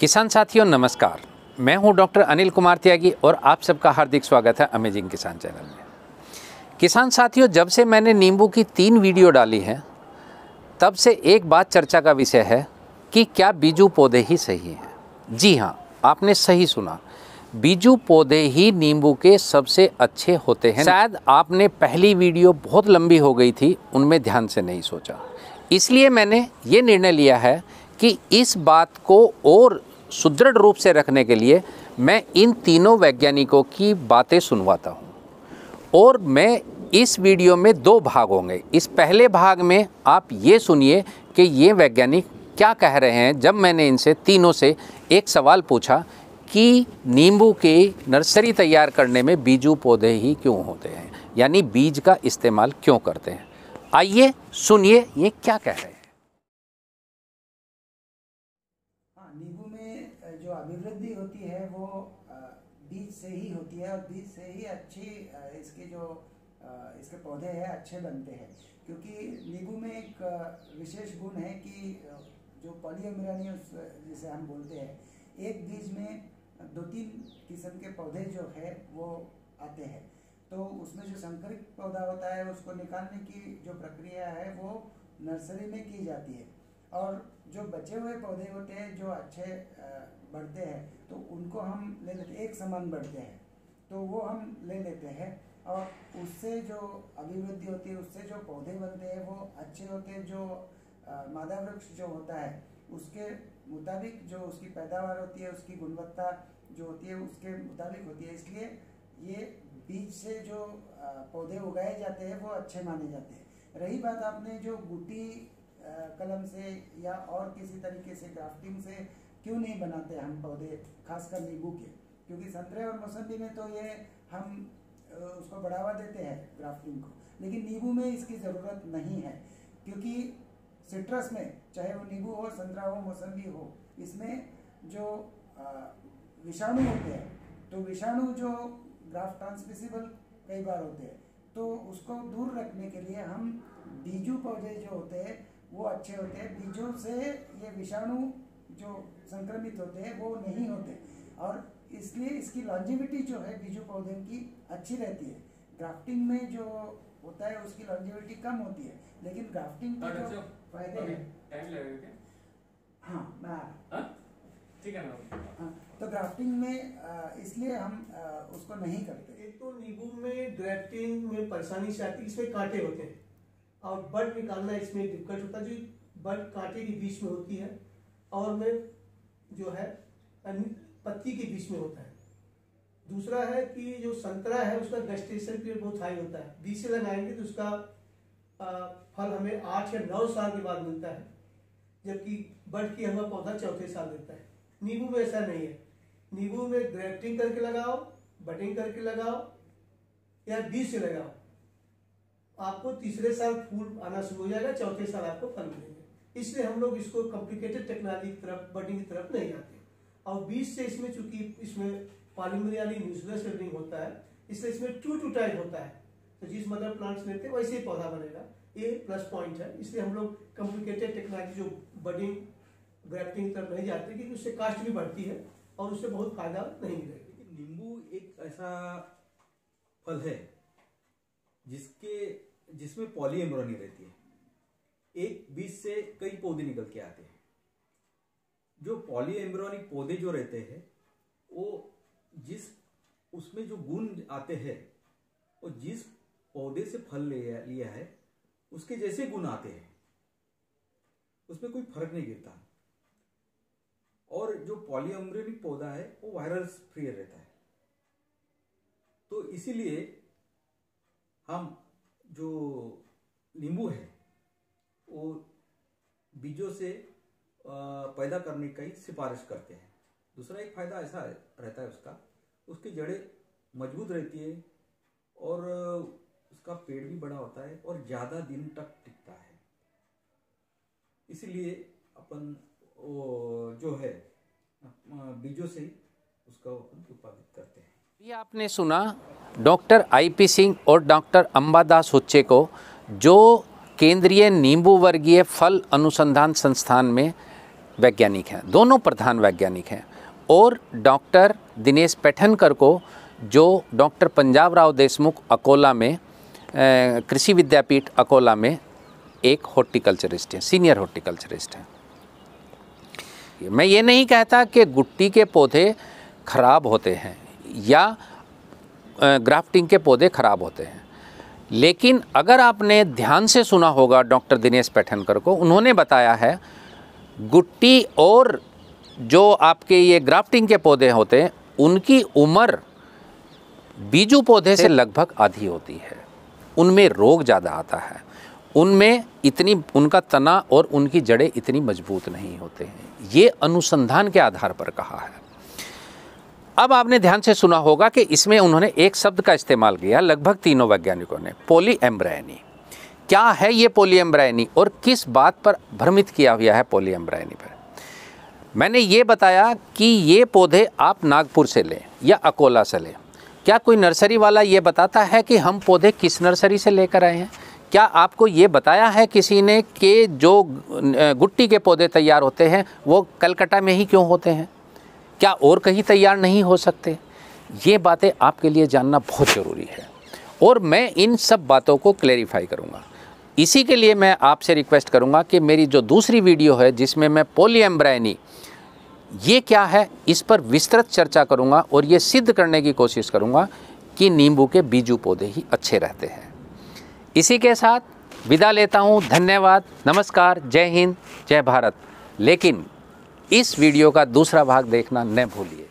किसान साथियों, नमस्कार। मैं हूँ डॉक्टर अनिल कुमार त्यागी और आप सबका हार्दिक स्वागत है अमेजिंग किसान चैनल में। किसान साथियों, जब से मैंने नींबू की तीन वीडियो डाली हैं, तब से एक बात चर्चा का विषय है कि क्या बीजू पौधे ही सही हैं? जी हाँ आपने सही सुना। बीजू पौधे ही नींबू के सबसे अच्छे होते हैं। शायद आपने पहली वीडियो बहुत लंबी हो गई थी, उनमें ध्यान से नहीं सोचा। इसलिए मैंने ये निर्णय लिया है कि इस बात को और सुदृढ़ रूप से रखने के लिए मैं इन तीनों वैज्ञानिकों की बातें सुनवाता हूँ। और मैं इस वीडियो में दो भाग होंगे। इस पहले भाग में आप ये सुनिए कि ये वैज्ञानिक क्या कह रहे हैं, जब मैंने इनसे तीनों से एक सवाल पूछा कि नींबू की नर्सरी तैयार करने में बीजू पौधे ही क्यों होते हैं? यानी बीज का इस्तेमाल क्यों करते हैं? आइए सुनिए ये क्या कह रहे हैं। हाँ नींबू में जो अभिवृद्धि होती है वो बीज से ही होती है और बीज से ही अच्छी इसके जो इसके पौधे हैं, अच्छे बनते हैं। क्योंकि नींबू में एक विशेष गुण है कि जो पॉलीअमेरानियस जिसे हम बोलते हैं, एक बीज में दो तीन किस्म के पौधे जो है, वो आते हैं। तो उसमें जो संकरित पौधा होता है, उसको निकालने की जो प्रक्रिया है, वो नर्सरी में की जाती है। और जो बचे हुए पौधे होते हैं, जो अच्छे बढ़ते हैं तो उनको हम ले लेते एक समान बढ़ते हैं। तो वो हम ले लेते हैं और उससे जो अभिवृद्धि होती है, उससे जो पौधे बनते हैं, वो अच्छे होते हैं, जो मादा वृक्ष जो होता है उसके मुताबिक जो उसकी पैदावार होती है, उसकी गुणवत्ता जो होती है, उसके मुताबिक होती है। इसलिए ये बीज से जो पौधे उगाए जाते हैं, वो अच्छे माने जाते हैं। रही बात आपने जो गुटी कलम से या और किसी तरीके से ग्राफ्टिंग से क्यों नहीं बनाते हम पौधे, खासकर नींबू के? क्योंकि संतरे और मौसम्बी में तो ये हम उसको बढ़ावा देते हैं ग्राफ्टिंग को। लेकिन नींबू में इसकी ज़रूरत नहीं है, क्योंकि सिट्रस में, चाहे वो नींबू हो, संतरा हो मौसम्बी हो, इसमें जो विषाणु होते हैं तो विषाणु जो ग्राफ ट्रांसमिसिबल कई बार होते हैं तो उसको दूर रखने के लिए हम बीजू पौधे जो होते हैं, वो अच्छे होते हैं। बीजों से ये विषाणु जो संक्रमित होते हैं, वो नहीं होते। और इसलिए इसकी लॉन्जिविटी जो है, बीजू पौधे की अच्छी रहती है। ग्राफ्टिंग में जो होता है उसकी लॉन्जिविटी कम होती है। लेकिन ग्राफ्टिंग के जो फ़ायदे हैं। टाइम लगेगा क्या? हाँ मैं आ रहा हाँ? ठीक है ना हाँ, तो ग्राफ्टिंग में इसलिए हम उसको नहीं करते। एक तो नींबू में ग्रेफ्टिंग में परेशानी से आती है इसमें कांटे होते हैं। और बड निकालना इसमें दिक्कत होता है जो बड कांटे के बीच में होती है और में जो है पत्ती के बीच में होता है। दूसरा है कि जो संतरा है, उसका गेस्टेशन पीरियड बहुत हाई होता है। बीज से लगाएँगे तो उसका फल हमें आठ या नौ साल के बाद मिलता है, जबकि बड की हमें पौधा चौथे साल देता है। नींबू में ऐसा नहीं है। नींबू में ग्रेफ्टिंग करके लगाओ बटिंग करके लगाओ, या बीज से लगाओ। आपको तीसरे साल फूल आना शुरू हो जाएगा, चौथे साल आपको फल मिलेंगे। इसलिए हम लोग इसको कॉम्प्लिकेटेड टेक्नोलॉजी की तरफ़ बटिंग की तरफ़ नहीं जाते। और बीज से इसमें चूँकि इसमें पॉलीमर यानी न्यूक्लियर सेल्डिंग होता है इसलिए इसमें टू टू टाइप होता है। तो जिस मदर प्लांट्स लेते हैं, वैसे ही पौधा बनेगा। ये प्लस पॉइंट है। इसलिए हम लोग कॉम्प्लिकेटेड टेक्नोलॉजी जो बडिंग ग्रेफ्टिंग तरफ़ नहीं जाते, क्योंकि उससे कास्ट भी बढ़ती है और उससे बहुत फ़ायदा नहीं मिलेगा। नींबू एक ऐसा फल है, जिसके, जिसमें पॉलीएम्ब्रोनी रहती है। एक बीज से कई पौधे निकल के आते हैं। जो पॉलीएम्ब्रोनिक पौधे जो रहते हैं, वो जिस उसमें जो गुण आते हैं और जिस पौधे से फल लिया है, उसके जैसे गुण आते हैं। उसमें कोई फ़र्क नहीं गिरता। और जो पॉलीएम्ब्रोनिक पौधा है, वो वायरस फ्री रहता है। तो इसीलिए हम जो नींबू है, वो बीजों से पैदा करने की सिफारिश करते हैं। दूसरा एक फ़ायदा ऐसा है- रहता है उसका, उसकी जड़ें मज़बूत रहती है और उसका पेड़ भी बड़ा होता है और ज़्यादा दिन तक टिकता है। इसीलिए अपन, वो जो है बीजों से उसका अपन उत्पादित करते हैं। ये आपने सुना, डॉक्टर आईपी सिंह और डॉक्टर अंबादास हुच्चे को, जो केंद्रीय नींबू वर्गीय फल अनुसंधान संस्थान में वैज्ञानिक हैं, दोनों प्रधान वैज्ञानिक हैं। और डॉक्टर दिनेश पैठनकर को, जो डॉक्टर पंजाब राव देशमुख अकोला में कृषि विद्यापीठ अकोला में एक हॉर्टिकल्चरिस्ट हैं, सीनियर हॉर्टिकल्चरिस्ट हैं। मैं ये नहीं कहता कि गुट्टी के पौधे खराब होते हैं या ग्राफ्टिंग के पौधे खराब होते हैं। लेकिन अगर आपने ध्यान से सुना होगा डॉक्टर दिनेश पैठनकर को, उन्होंने बताया है, गुट्टी और जो आपके ये ग्राफ्टिंग के पौधे होते हैं, उनकी उम्र बीजू पौधे से लगभग आधी होती है। उनमें रोग ज़्यादा आता है। उनमें इतनी, उनका तना और उनकी जड़ें इतनी मज़बूत नहीं होते हैं। ये अनुसंधान के आधार पर कहा है। अब आपने ध्यान से सुना होगा कि इसमें उन्होंने एक शब्द का इस्तेमाल किया लगभग तीनों वैज्ञानिकों ने पोली एम्ब्रायनी क्या है ये पोली एम्ब्रायनी और किस बात पर भ्रमित किया हुआ है पोली एम्ब्रायनी पर? मैंने ये बताया कि ये पौधे आप नागपुर से लें या अकोला से लें। क्या कोई नर्सरी वाला ये बताता है कि हम पौधे किस नर्सरी से लेकर आए हैं? क्या आपको ये बताया है किसी ने कि जो गुट्टी के पौधे तैयार होते हैं, वो कलकत्ता में ही क्यों होते हैं? क्या और कहीं तैयार नहीं हो सकते? ये बातें आपके लिए जानना बहुत ज़रूरी है। और मैं इन सब बातों को क्लेरिफाई करूँगा। इसी के लिए मैं आपसे रिक्वेस्ट करूँगा कि मेरी जो दूसरी वीडियो है, जिसमें मैं पोली एम्ब्रायनी ये क्या है, इस पर विस्तृत चर्चा करूँगा और ये सिद्ध करने की कोशिश करूँगा कि नींबू के बीजू पौधे ही अच्छे रहते हैं। इसी के साथ विदा लेता हूँ, धन्यवाद, नमस्कार, जय हिंद, जय भारत। लेकिन इस वीडियो का दूसरा भाग देखना न भूलिए।